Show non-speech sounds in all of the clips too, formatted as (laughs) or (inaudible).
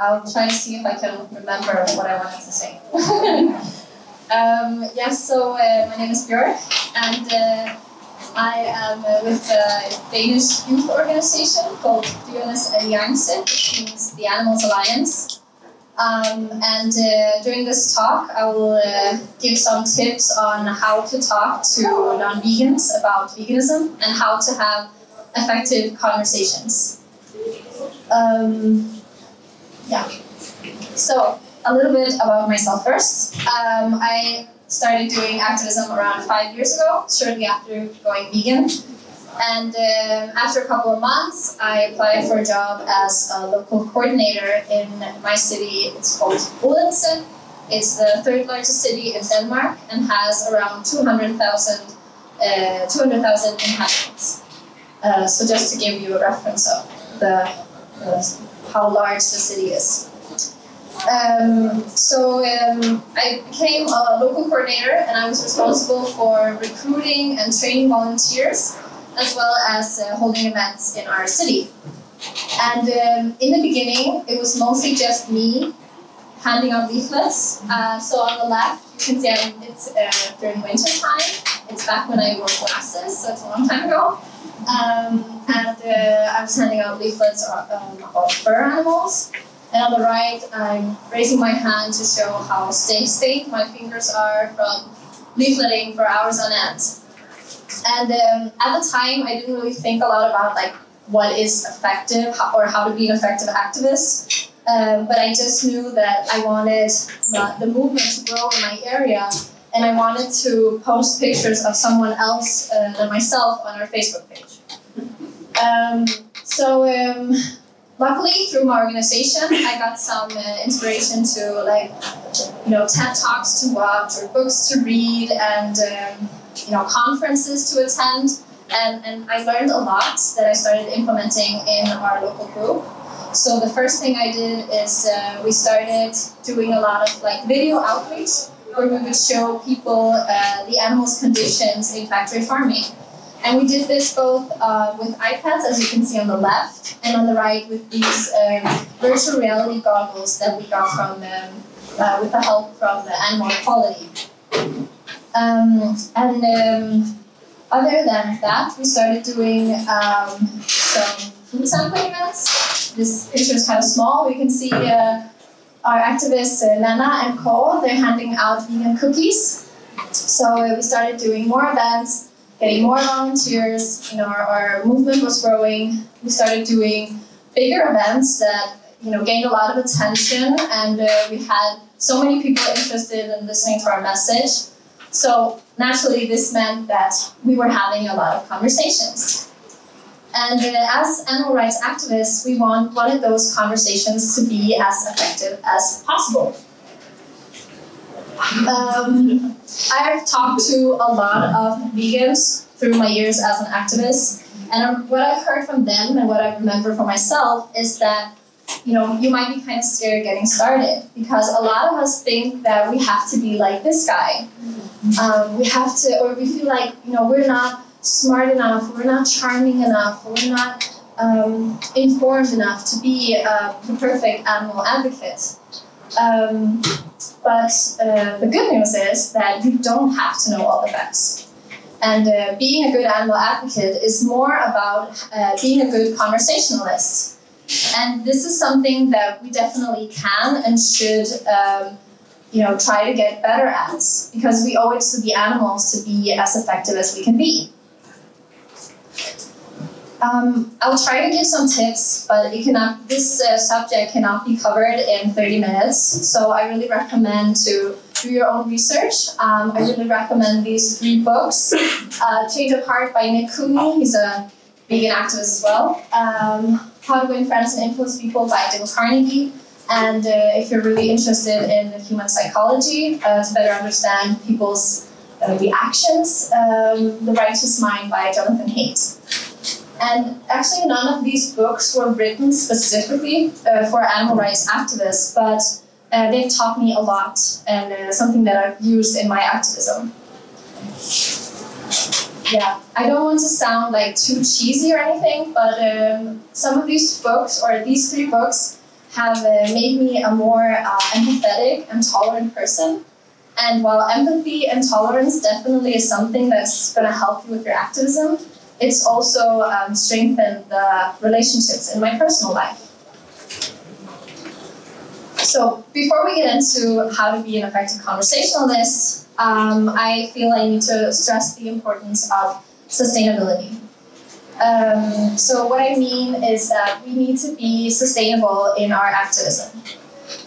I'll try to see if I can remember what I wanted to say. (laughs) um, yes, so uh, my name is Björg, and uh, I am uh, with a Danish youth organization called Dyrenes Alliance, which means the Animals Alliance. Um, and uh, during this talk, I will uh, give some tips on how to talk to non vegans about veganism and how to have effective conversations. Um, yeah. So, a little bit about myself first. Um, I started doing activism around five years ago, shortly after going vegan. And um, after a couple of months, I applied for a job as a local coordinator in my city. It's called Odense. It's the third largest city in Denmark and has around 200,000 uh, 200,000 inhabitants. Uh, so just to give you a reference of the how large the city is. Um, so um, I became a local coordinator and I was responsible for recruiting and training volunteers as well as uh, holding events in our city. And um, in the beginning, it was mostly just me handing out leaflets. Uh, so on the left, see it's uh, during winter time. It's back when I wore glasses, so it's a long time ago. Um, and uh, I was handing out leaflets um, about fur animals. And on the right, I'm raising my hand to show how state my fingers are from leafleting for hours on end. And um, at the time, I didn't really think a lot about like what is effective or how to be an effective activist. Um, but I just knew that I wanted the movement to grow in my area, and I wanted to post pictures of someone else uh, than myself on our Facebook page. Um, so um, luckily through my organization i got some uh, inspiration to like you know ted talks to watch or books to read and um, you know conferences to attend and, and i learned a lot that i started implementing in our local group so the first thing i did is uh, we started doing a lot of like video outreach where we would show people uh, the animals conditions in factory farming and we did this both uh, with iPads, as you can see on the left, and on the right with these um, virtual reality goggles that we got from, um, uh, with the help from the Animal Equality. Um, and um, other than that, we started doing um, some food sampling events. This picture is kind of small. We can see uh, our activists, uh, Nana and Cole, they're handing out vegan cookies. So uh, we started doing more events getting more volunteers. You know, our, our movement was growing. We started doing bigger events that you know gained a lot of attention, and uh, we had so many people interested in listening to our message. So naturally, this meant that we were having a lot of conversations. And uh, as animal rights activists, we want, wanted those conversations to be as effective as possible. Um, I've talked to a lot of vegans through my years as an activist, and what I've heard from them and what I remember for myself is that you know you might be kind of scared getting started because a lot of us think that we have to be like this guy. Um, we have to, or we feel like you know we're not smart enough, we're not charming enough, we're not um, informed enough to be uh, the perfect animal advocate. Um, but uh, the good news is that you don't have to know all the facts. And uh, being a good animal advocate is more about uh, being a good conversationalist. And this is something that we definitely can and should, um, you know, try to get better at because we owe it to the animals to be as effective as we can be. Um, I'll try to give some tips, but it cannot. This uh, subject cannot be covered in 30 minutes. So I really recommend to do your own research. Um, I really recommend these three books: uh, Change of Heart by Nick Cooney. He's a vegan activist as well. Um, How to Win Friends and Influence People by Dale Carnegie. And uh, if you're really interested in human psychology uh, to better understand people's uh, reactions, um, The Righteous Mind by Jonathan Haidt. And actually, none of these books were written specifically uh, for animal rights activists, but uh, they've taught me a lot and uh, something that I've used in my activism. Yeah, I don't want to sound like too cheesy or anything, but um, some of these books, or these three books, have uh, made me a more uh, empathetic and tolerant person. And while empathy and tolerance definitely is something that's going to help you with your activism, it's also um, strengthened the relationships in my personal life. So before we get into how to be an effective conversationalist, um, I feel I need to stress the importance of sustainability. Um, so what I mean is that we need to be sustainable in our activism.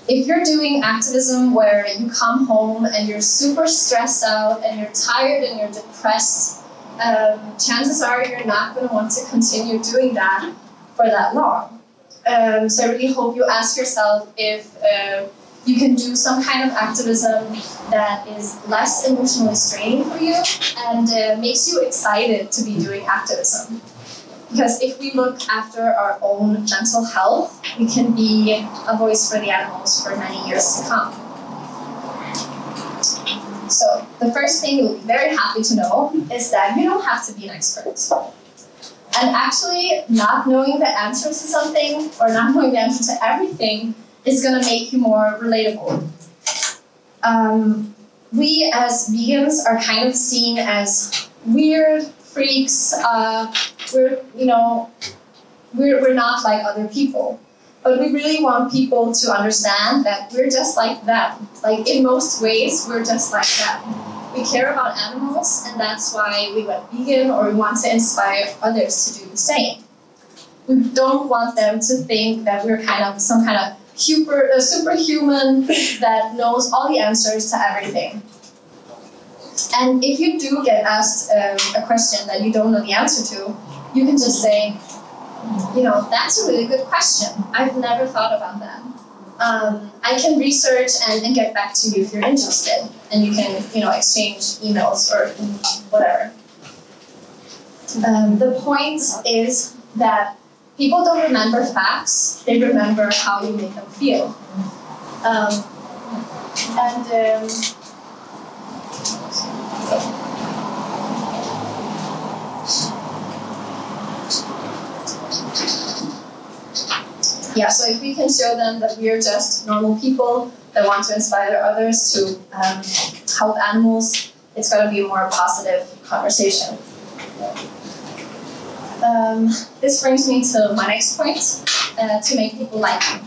If you're doing activism where you come home and you're super stressed out and you're tired and you're depressed, um, chances are you're not going to want to continue doing that for that long. Um, so I really hope you ask yourself if uh, you can do some kind of activism that is less emotionally straining for you and uh, makes you excited to be doing activism. Because if we look after our own mental health, we can be a voice for the animals for many years to come. So, the first thing you'll be very happy to know is that you don't have to be an expert. And actually, not knowing the answer to something or not knowing the answer to everything is going to make you more relatable. Um, we as vegans are kind of seen as weird freaks. Uh, we're, you know, we're, we're not like other people. But we really want people to understand that we're just like them. Like in most ways, we're just like them. We care about animals, and that's why we went vegan, or we want to inspire others to do the same. We don't want them to think that we're kind of some kind of super, uh, superhuman (laughs) that knows all the answers to everything. And if you do get asked um, a question that you don't know the answer to, you can just say, you know, that's a really good question. I've never thought about that. Um, I can research and, and get back to you if you're interested, and you can, you know, exchange emails or whatever. Um, the point is that people don't remember facts; they remember how you make them feel. Um, and yeah, so if we can show them that we are just normal people that want to inspire others to um, help animals, it's going to be a more positive conversation. Um, this brings me to my next point, uh, to make people like you.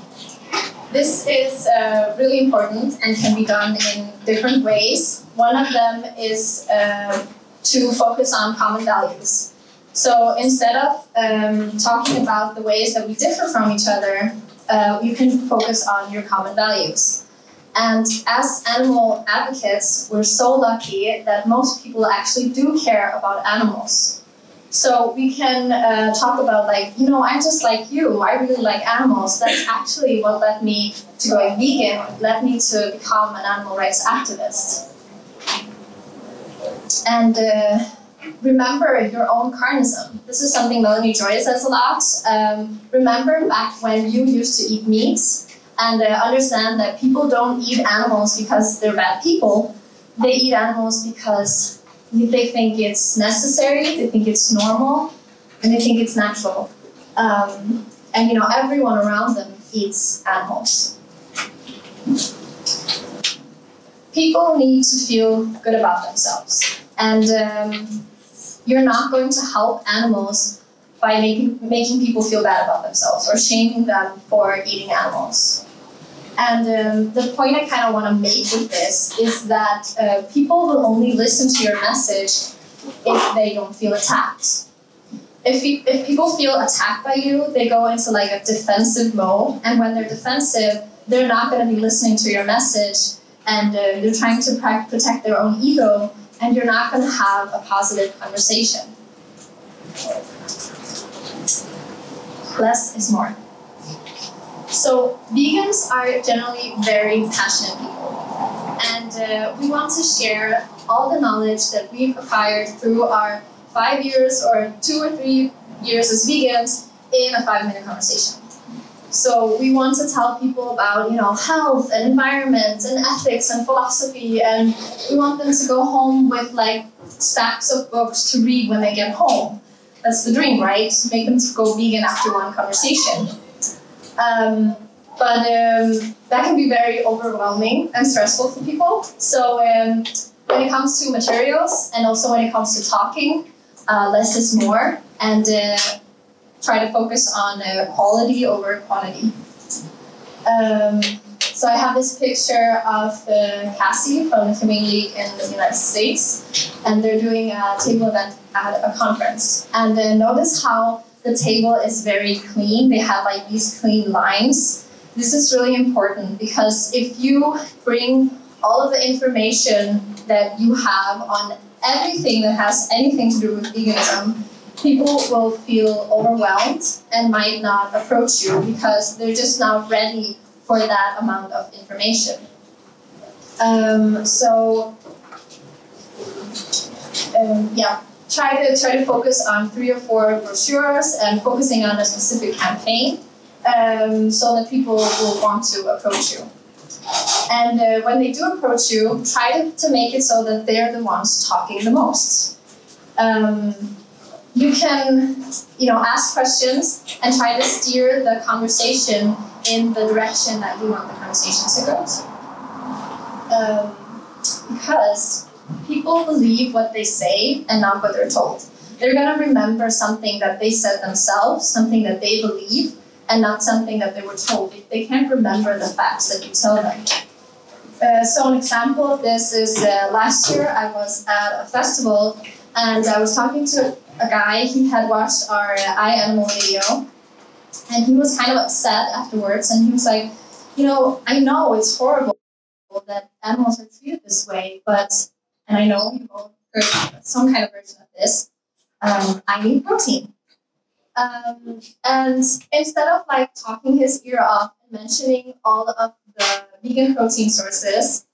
This is uh, really important and can be done in different ways. One of them is uh, to focus on common values. So instead of um, talking about the ways that we differ from each other, uh, you can focus on your common values. And as animal advocates, we're so lucky that most people actually do care about animals. So we can uh, talk about like, you know, I'm just like you. I really like animals. That's actually what led me to going vegan, led me to become an animal rights activist. And uh, remember your own carnism. This is something Melanie Joy says a lot. Um, remember back when you used to eat meat and uh, understand that people don't eat animals because they're bad people. They eat animals because they think it's necessary, they think it's normal, and they think it's natural. Um, and you know, everyone around them eats animals. People need to feel good about themselves. And um, you're not going to help animals by making, making people feel bad about themselves or shaming them for eating animals. And um, the point I kind of want to make with this is that uh, people will only listen to your message if they don't feel attacked. If, you, if people feel attacked by you, they go into like a defensive mode, and when they're defensive, they're not going to be listening to your message, and uh, they're trying to protect their own ego, and you're not going to have a positive conversation. Less is more. So, vegans are generally very passionate people, and uh, we want to share all the knowledge that we've acquired through our five years or two or three years as vegans in a five minute conversation. So we want to tell people about, you know, health and environment and ethics and philosophy, and we want them to go home with like stacks of books to read when they get home. That's the dream, right? Make them to go vegan after one conversation. Um, but um, that can be very overwhelming and stressful for people. So um, when it comes to materials and also when it comes to talking, uh, less is more, and uh, try to focus on uh, quality over quantity. Um, so I have this picture of uh, CASI from the Humane League in the United States, and they're doing a table event at a conference. And uh, notice how the table is very clean. They have like these clean lines. This is really important because if you bring all of the information that you have on everything that has anything to do with veganism, people will feel overwhelmed and might not approach you because they're just not ready for that amount of information. Um, so, um, yeah, try to try to focus on three or four brochures and focusing on a specific campaign, um, so that people will want to approach you. And uh, when they do approach you, try to, to make it so that they're the ones talking the most. Um, you can, you know, ask questions and try to steer the conversation in the direction that you want the conversation to go to. Um, because people believe what they say and not what they're told. They're going to remember something that they said themselves, something that they believe, and not something that they were told. They can't remember the facts that you tell them. Uh, so an example of this is uh, last year I was at a festival and I was talking to a guy. He had watched our uh, iAnimal video and he was kind of upset afterwards. And he was like, you know, I know it's horrible that animals are treated this way, but and I know you've all heard some kind of version of this. Um, I need protein. Um, and instead of like talking his ear off and mentioning all of the vegan protein sources,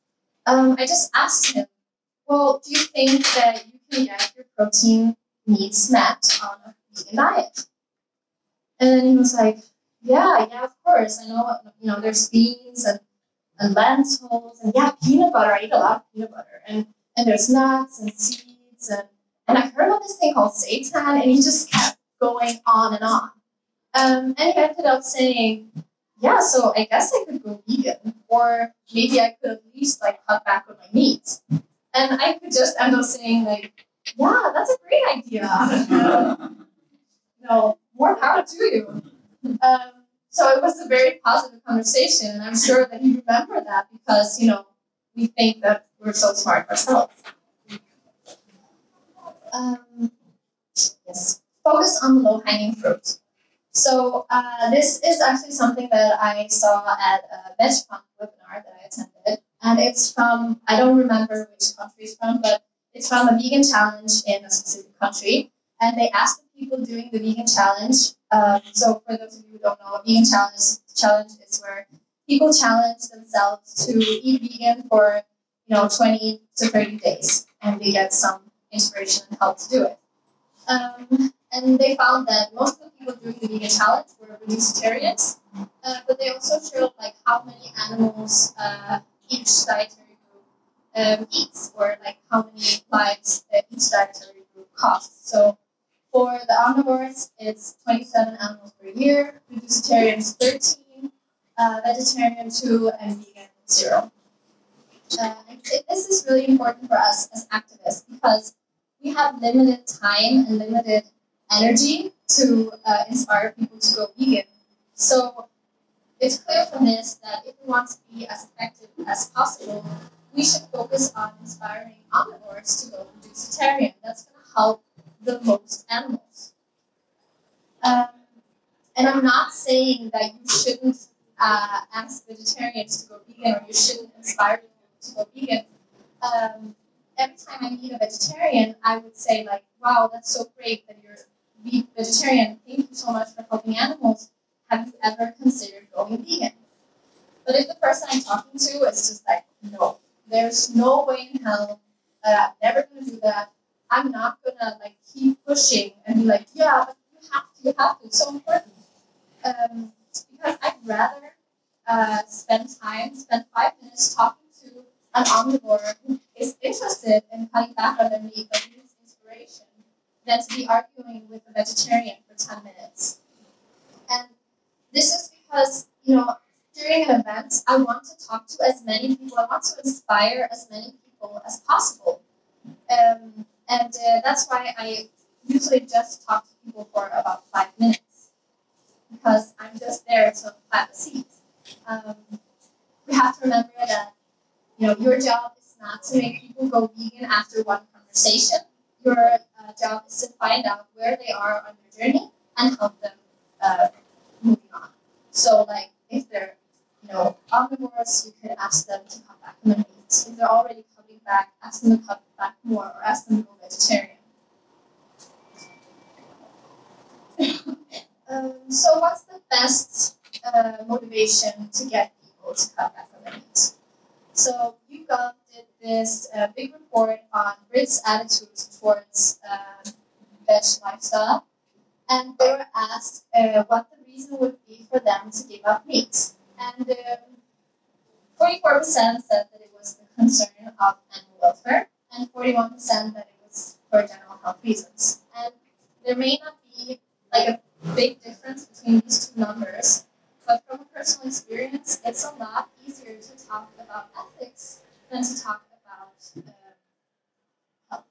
um, I just asked him, well, do you think that you can get your protein needs met on a vegan diet? And he was like, yeah, yeah, of course. I know, you know, there's beans and, and lentils and yeah, peanut butter. I eat a lot of peanut butter. And, and there's nuts and seeds. And, and I heard about this thing called seitan. And he just kept going on and on. Um, and he ended up saying, yeah, so I guess I could go vegan. Or maybe I could at least like cut back on my meat. And I could just end up saying like, yeah, that's a great idea. (laughs) know, more power to you. Um, so it was a very positive conversation, and I'm sure that you remember that because you know we think that we're so smart ourselves. Um, yes, focus on low hanging fruit. So uh, this is actually something that I saw at a VegFund webinar that I attended, and it's from I don't remember which country it's from, but it's from a vegan challenge in a specific country, and they asked the people doing the vegan challenge. Um, so for those of you who don't know, a vegan challenge challenge is where people challenge themselves to eat vegan for you know 20 to 30 days, and they get some inspiration and help to do it. Um, and they found that most of the people doing the vegan challenge were vegetarians, uh, but they also showed like how many animals uh, each dietary group um, eats, or like how many lives each dietary group costs. So for the omnivores, it's 27 animals per year, vegetarians 13, uh, vegetarian 2, and vegan 0. Uh, this is really important for us as activists because we have limited time and limited energy to uh, inspire people to go vegan. So it's clear from this that if we want to be as effective as possible, we should focus on inspiring omnivores to go vegetarian. That's going to help the most animals. Um, and I'm not saying that you shouldn't uh, ask vegetarians to go vegan or you shouldn't inspire people to go vegan. Um, every time I meet a vegetarian, I would say like, wow, that's so great that you're vegetarian. Thank you so much for helping animals. Have you ever considered going vegan? But if the person I'm talking to is just like, no, there's no way in hell that I'm never to do that. I'm not gonna like keep pushing and be like, yeah, but you have to, you have to. It's so important. Um, because I'd rather uh, spend time, spend five minutes talking to an omnivore who is interested in cutting back on their meat but needs inspiration than to be arguing with a vegetarian for 10 minutes. And this is because, you know, during an event, I want to talk to as many people. I want to inspire as many people as possible. Um, and uh, that's why I usually just talk to people for about five minutes because I'm just there to plant a seed. Um, we have to remember that you know your job is not to make people go vegan after one conversation. Your uh, job is to find out where they are on their journey and help them uh, moving on. So, like if they're you know omnivores, you could ask them to come back on their meat. If they're already coming back, ask them to come back more, or ask them to go vegetarian. (laughs) um, so, what's the best uh, motivation to get people to cut back on their meat? So, YouGov did this uh, big report on Brits' attitudes towards uh, veg lifestyle, and they were asked uh, what the reason would be for them to give up meat. And um, 44% said that it was the concern of animal welfare, and 41% that it was for general health reasons. And there may not be like a big difference between these two numbers, but from a personal experience, it's a lot easier to talk about ethics than to talk about uh, health.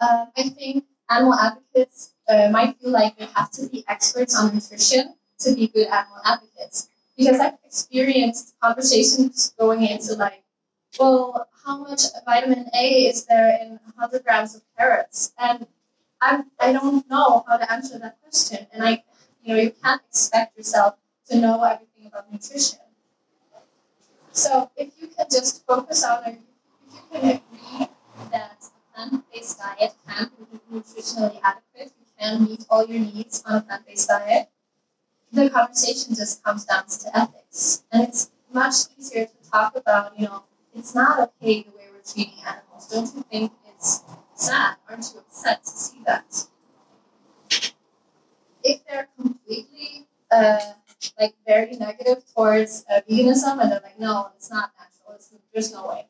Um, I think animal advocates uh, might feel like they have to be experts on nutrition to be good animal advocates. Because I've experienced conversations going into like, well, how much vitamin A is there in 100 grams of carrots? And I'm, I don't know how to answer that question. And I, you know, you can't expect yourself to know everything about nutrition. So if you can just focus on, if you can agree that a plant-based diet can be nutritionally adequate, you can meet all your needs on a plant-based diet, the conversation just comes down to ethics. And it's much easier to talk about, you know, it's not okay the way we're treating animals. Don't you think it's sad? Aren't you upset to see that? If they're completely uh, like very negative towards uh, veganism and they're like, no, it's not natural, it's, there's no way,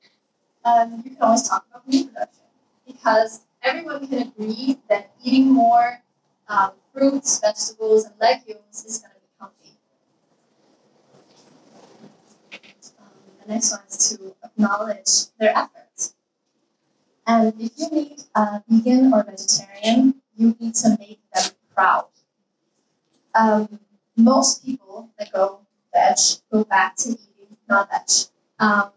um, you can always talk about meat production because everyone can agree that eating more um, fruits, vegetables, and legumes is going to Um, the next one is to acknowledge their efforts. And if you meet a vegan or vegetarian, you need to make them proud. Um, most people that go veg go back to eating non-veg. Um,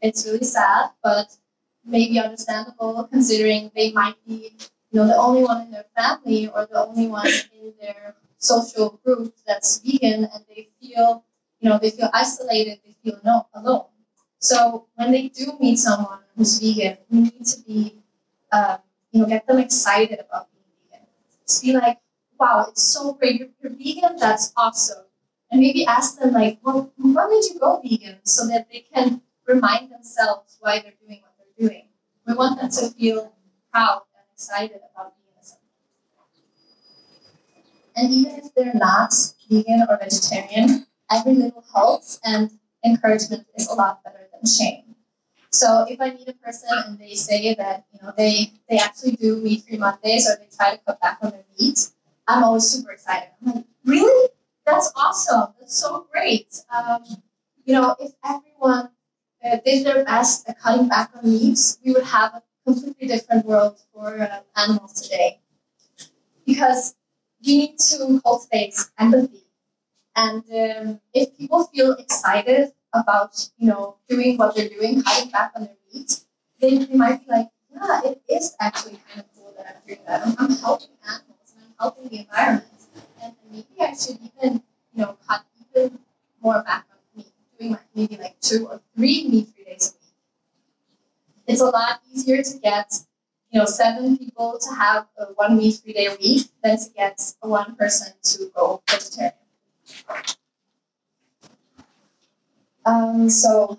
it's really sad, but maybe understandable considering they might be you know the only one in their family or the only one in their social group that's vegan and they feel you know they feel isolated they feel no, alone. So when they do meet someone who's vegan we need to be um, you know get them excited about being vegan. Just be like wow it's so great. You're, you're vegan? That's awesome. And maybe ask them like well why did you go vegan so that they can remind themselves why they're doing what they're doing? We want them to feel proud and excited about. And even if they're not vegan or vegetarian, every little helps and encouragement is a lot better than shame. So if I meet a person and they say that you know they they actually do meat free Mondays or they try to cut back on their meat, I'm always super excited. I'm like, really? That's awesome. That's so great. Um, you know, if everyone uh, did their best at cutting back on meat, we would have a completely different world for uh, animals today. Because we need to cultivate empathy. And um, if people feel excited about, you know, doing what they're doing, cutting back on their meat, they, they might be like, yeah, it is actually kind of cool that I'm doing that. I'm, I'm helping animals and I'm helping the environment. And, and maybe I should even, you know, cut even more back on meat, doing like maybe like two or three meat-free days a week. It's a lot easier to get, you know, seven people to have a one meat-free day a week than to get one person to go vegetarian. Um, so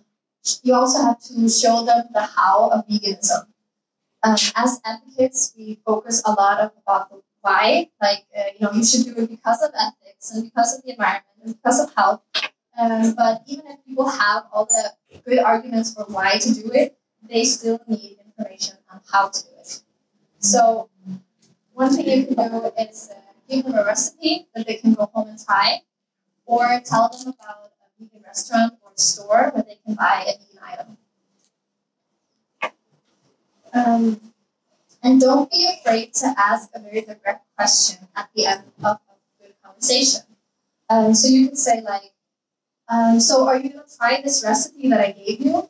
you also have to show them the how of veganism. Um, as advocates, we focus a lot of, about the why, like uh, you know, you should do it because of ethics and because of the environment and because of health. Um, but even if people have all the good arguments for why to do it, they still need information on how to do it. So one thing you can do is uh, give them a recipe that they can go home and try. or tell them about a vegan restaurant or store where they can buy a vegan item. Um, and don't be afraid to ask a very direct question at the end of a good conversation. Um, so you can say like, um, so are you going to try this recipe that I gave you?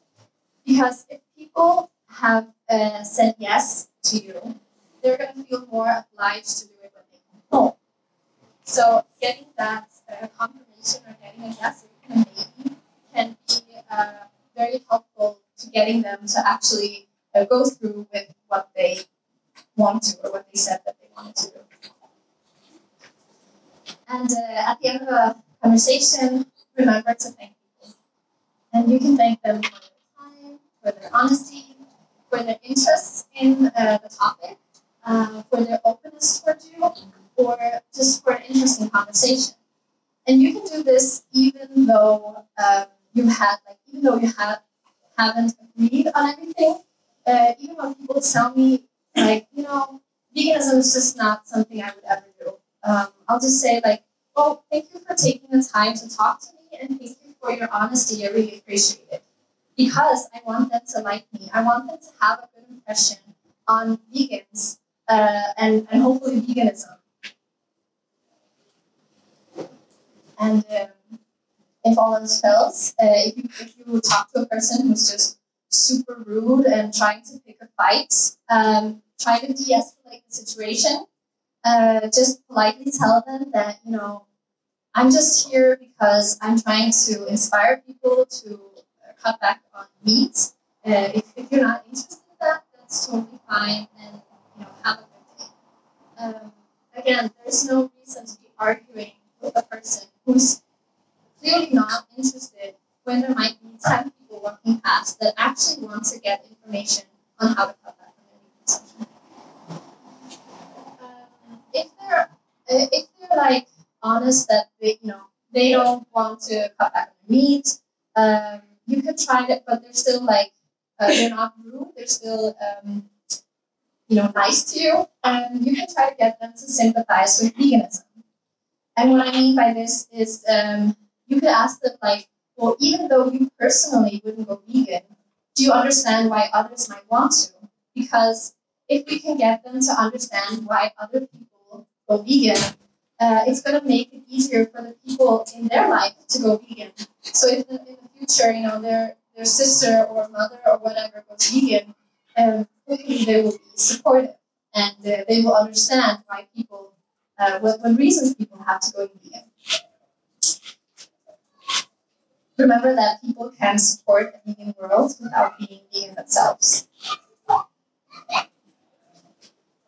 Because if people have uh, said yes to you, they're going to feel more obliged to do it when they come home. So getting that uh, confirmation or getting a yes even a maybe can be uh, very helpful to getting them to actually uh, go through with what they want to or what they said that they wanted to do. And uh, at the end of a conversation, remember to thank people. And you can thank them for their time, for their honesty, for their interest in uh, the topic, uh, for their openness towards you, or just for an interesting conversation. And you can do this even though um, you had, like, even though you have haven't agreed on everything. Uh, even when people tell me, like, you know, veganism is just not something I would ever do. Um, I'll just say, like, well, thank you for taking the time to talk to me, and thank you for your honesty. I really appreciate it because I want them to like me. I want them to have a good impression on vegans uh, and, and hopefully veganism. And um, if all else fails, uh, if, you, if you talk to a person who's just super rude and trying to pick a fight, um, try to de escalate the situation. Uh, just politely tell them that, you know, I'm just here because I'm trying to inspire people to cut back on meat. Uh, if, if you're not interested in that, that's totally fine and you know have a good day. Um, again, there's no reason to be arguing with a person who's clearly not interested when there might be 10 people walking past that actually want to get information on how to cut back on their meat consumption. Um, if they're uh, if they're like honest that they you know they don't want to cut back on meat, um, you could try it, but they're still like uh, they're not rude. They're still um, you know nice to you, and you can try to get them to sympathize with veganism. And what I mean by this is um, you could ask them like, well, even though you personally wouldn't go vegan, do you understand why others might want to? Because if we can get them to understand why other people go vegan, uh, it's going to make it easier for the people in their life to go vegan. So if in the future, you know, their their sister or mother or whatever goes vegan, um, they will be supportive and uh, they will understand why people, uh, what, what reasons people have to go vegan. Remember that people can support a vegan world without being vegan themselves.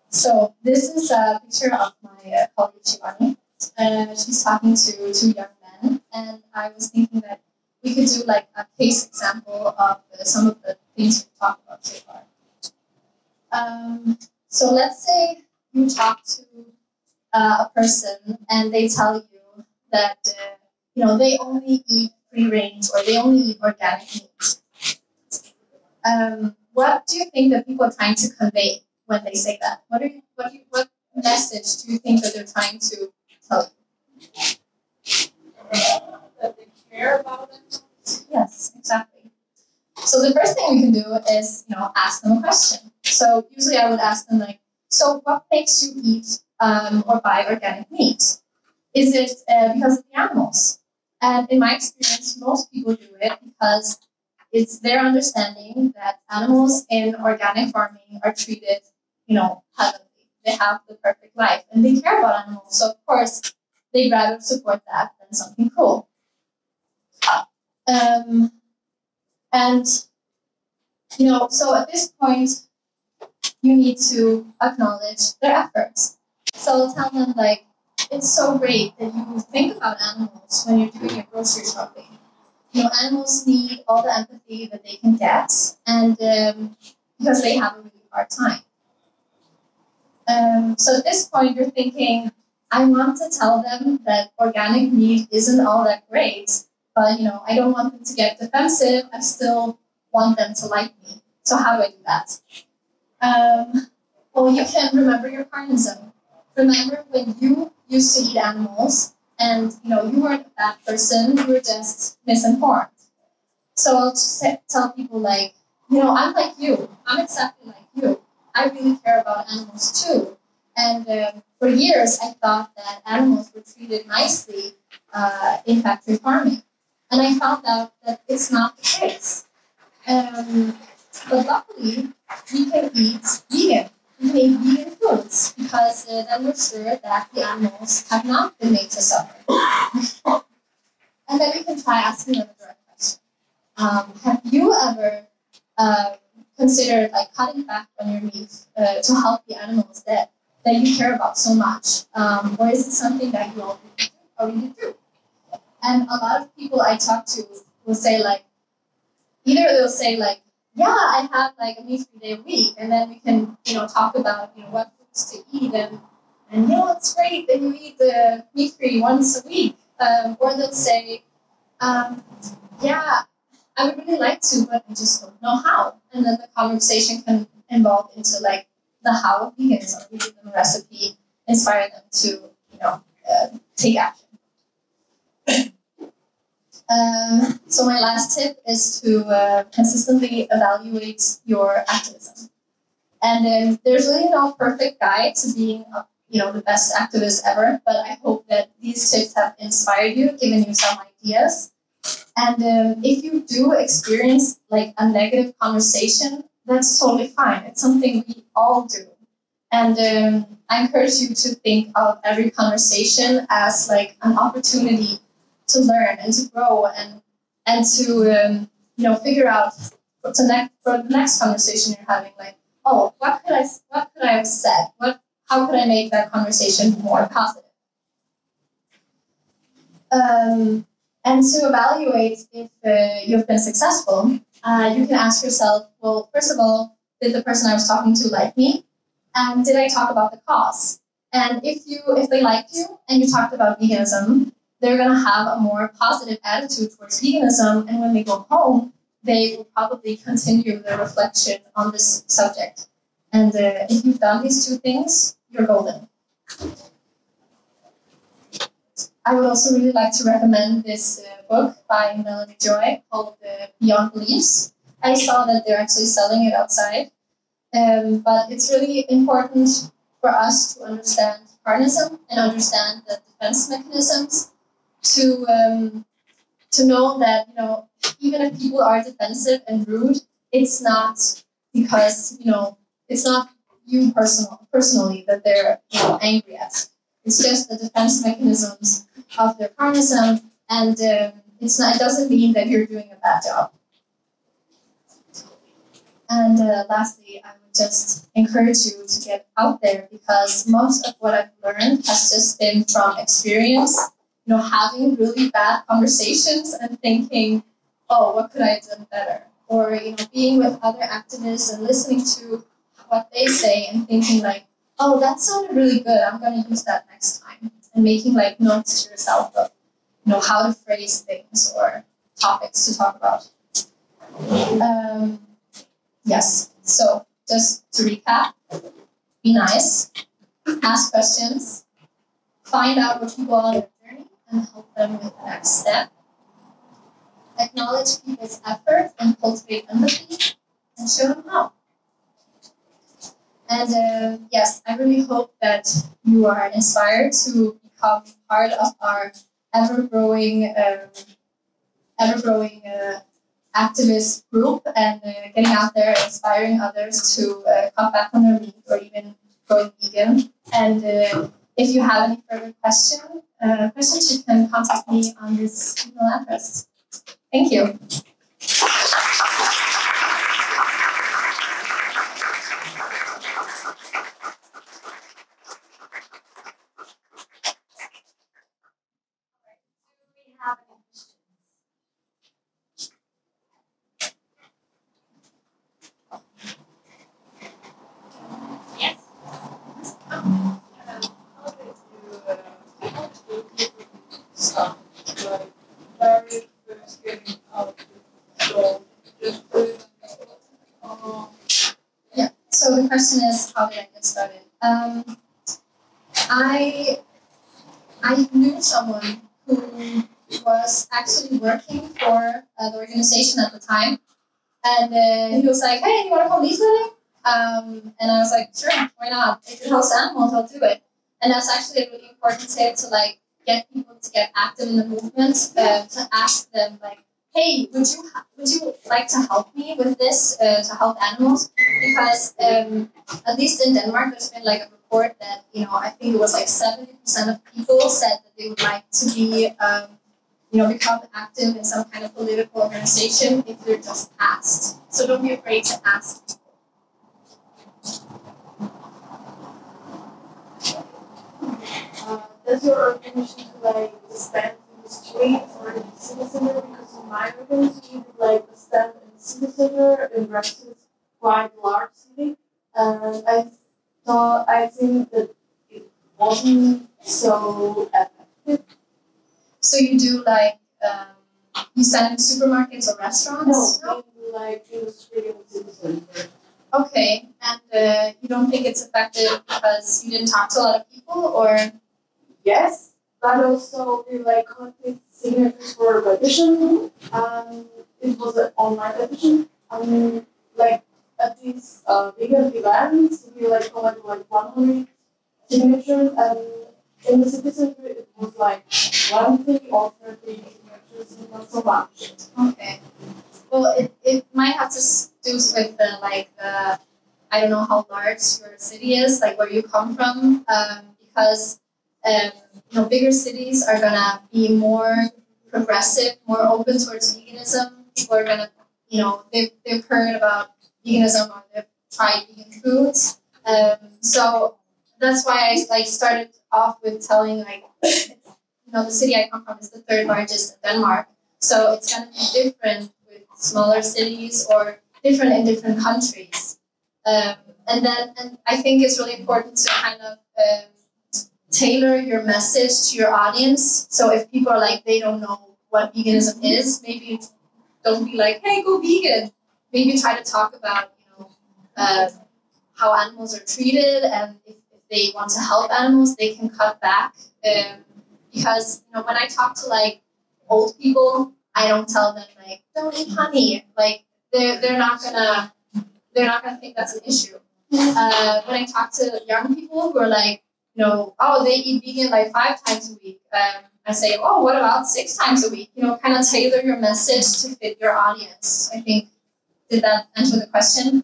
So this is a picture of my uh, colleague Shivani. Uh, she's talking to two young men, and I was thinking that we could do like a case example of some of the things we've talked about so far. Um, so let's say you talk to uh, a person and they tell you that uh, you know they only eat free range or they only eat organic meat. Um, what do you think that people are trying to convey when they say that? What are you, what, you, what message do you think that they're trying to tell you? That they care about it. Yes, exactly. So the first thing we can do is, you know, ask them a question. So usually I would ask them like, so what makes you eat um, or buy organic meat? Is it uh, because of the animals? And in my experience, most people do it because it's their understanding that animals in organic farming are treated, you know, heavenly. They have the perfect life and they care about animals. So of course, they'd rather support that than something cruel. Um, and, you know, so at this point, you need to acknowledge their efforts. So tell them, like, it's so great that you think about animals when you're doing your grocery shopping. You know, animals need all the empathy that they can get, and um, because they have a really hard time. Um, so at this point, you're thinking, I want to tell them that organic meat isn't all that great, but you know, I don't want them to get defensive. I still want them to like me. So how do I do that? Um, well, you can remember your carnism. Remember when you used to eat animals and you know you weren't a bad person, you were just misinformed. So I'll just tell people like, you know, I'm like you. I'm exactly like you. I really care about animals too. And um, for years, I thought that animals were treated nicely uh, in factory farming. And I found out that it's not the case. Um, but luckily, we can eat vegan. We can eat vegan foods because uh, then we're sure that the animals have not been made to suffer. and then we can try asking them a direct question. Um, have you ever uh, considered like cutting back meat uh, to help the animals that, that you care about so much? Um, or is it something that you already, already do? And a lot of people I talk to will say like, either they'll say like, yeah, I have like a meat free day a week, and then we can you know talk about you know what foods to eat and and you know it's great that you eat the meat free once a week. Um, or they'll say, um, yeah, I would really like to, but I just don't know how. And then the conversation can evolve into like the how of veganism. We give them a recipe, inspire them to you know uh, take action. (coughs) Um, so my last tip is to uh, consistently evaluate your activism. And there's really no perfect guide to being, a, you know, the best activist ever. But I hope that these tips have inspired you, given you some ideas. And um, if you do experience like a negative conversation, that's totally fine. It's something we all do. And um, I encourage you to think of every conversation as like an opportunity to learn and to grow and and to um, you know figure out for the next for the next conversation you're having like oh what could I what could I have said what how could I make that conversation more positive um, and to evaluate if uh, you've been successful uh, you can ask yourself well first of all did the person I was talking to like me and did I talk about the cause and if you if they liked you and you talked about veganism they're going to have a more positive attitude towards veganism. And when they go home, they will probably continue their reflection on this subject. And uh, if you've done these two things, you're golden. I would also really like to recommend this uh, book by Melanie Joy called uh, Beyond Beliefs. I saw that they're actually selling it outside. Um, but it's really important for us to understand carnism and understand the defense mechanisms to um, to know that you know even if people are defensive and rude, it's not because you know it's not you personal personally that they're you know, angry at. It's just the defense mechanisms of their carnism, and um, it's not. It doesn't mean that you're doing a bad job. And uh, lastly, I would just encourage you to get out there because most of what I've learned has just been from experience you know, having really bad conversations and thinking, oh, what could I have done better? Or, you know, being with other activists and listening to what they say and thinking like, oh, that sounded really good. I'm going to use that next time. And making like notes to yourself of, you know, how to phrase things or topics to talk about. Um, yes. So just to recap, be nice, ask questions, find out what people are and help them with the next step. Acknowledge people's effort and cultivate empathy and show them how. And uh, yes, I really hope that you are inspired to become part of our ever-growing, um, ever-growing uh, activist group and uh, getting out there, inspiring others to uh, cut back on their meat or even going vegan. And uh, if you have any further questions, uh, questions, you can contact me on this email address. Thank you. Question is, how did I get started? Um, I I knew someone who was actually working for uh, the organization at the time, and uh, he was like, "Hey, you want to come lead Um, and I was like, "Sure, why not? If it helps animals, I'll do it." And that's actually a really important tip to like get people to get active in the movement, uh, to ask them like, "Hey, would you would you like to help me with this uh, to help animals?" Because um, at least in Denmark, there's been like a report that you know I think it was like seventy percent of people said that they would like to be um, you know become active in some kind of political organization if they're just asked. So don't be afraid to ask. Uh, does your organization like stand in the streets or in the city center? Because in we did like a stand in the city center in Brexit, quite large city, and I thought I think that it wasn't so effective. So you do like um, you stand in supermarkets or restaurants? No, we do like in the street in the city center. Okay, and uh, you don't think it's effective because you didn't talk to a lot of people, or Yes, but also we like collected signatures for petition. Um, it was an online petition. Um, like at these uh, bigger events, we like collected like 100 signatures, and in the city center it was like 20 or 30 signatures, not so much. okay. Well, it, it might have to do with the like the I don't know how large your city is, like where you come from, um, because um, you know bigger cities are gonna be more progressive, more open towards veganism. People are gonna, you know, they've, they've heard about veganism or they've tried vegan foods. Um, so that's why I like started off with telling like, (laughs) you know, the city I come from is the third largest in Denmark. So it's gonna be different with smaller cities or different in different countries. Um, and then, and I think it's really important to kind of um, tailor your message to your audience. So if people are like they don't know what veganism is, maybe don't be like, "Hey, go vegan." Maybe try to talk about you know uh, how animals are treated, and if, if they want to help animals, they can cut back. Um, because you know when I talk to like old people, I don't tell them like don't eat honey. Like they're they're not gonna they're not gonna think that's an issue. Uh, when I talk to young people who are like know, oh, they eat vegan like five times a week. Um, I say, oh, what about six times a week? You know, kind of tailor your message to fit your audience. I think, did that answer the question?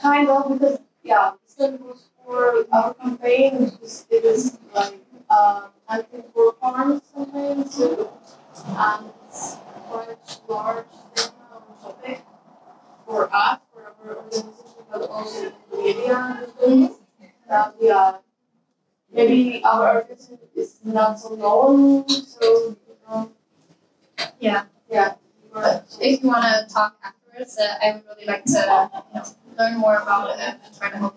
Kind of because yeah, this was for our campaign. It was, it was like um, I think for farms campaign too, and it's quite large thing on topic for us for our organization, but also in the media and things that we are. Maybe our organization is not so long, so know, Yeah. yeah. If you want to talk afterwards, uh, I would really like to you know, learn more about it and try to